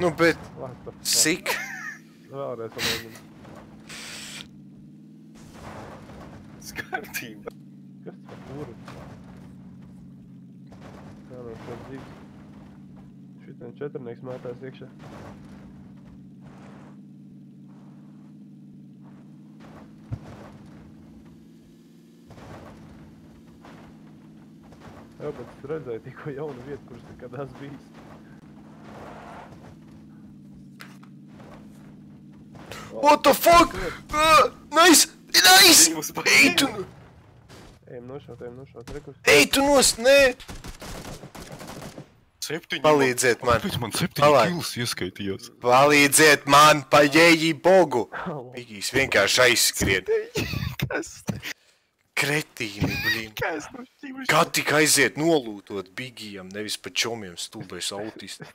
Nu, bet sik. Vēlreiz pamēģinu. Skartība. Kas kuru? Kā no šāds dzīves? Šitien četrnieks mētās iekšā. Jā, bet es redzēju tikko jaunu vietu, kuras nekad esmu bijis. What the fuck? Uh, nice! Nice! Ej, tu, Ejam nošaut, ejam nošaut, rekus. ej, tu nost, nē! Septiņi. Palīdziet man. Kāpēc man septiņi kils ieskaitījās? Palīdziet man, pa jēji bogu! Bigijs vienkārši aizskrien. Kas? Kretīni, blīn. Kas? Nu. Kā tik aiziet nolūtot Bigijam, nevis pa čomiem stulbais autists.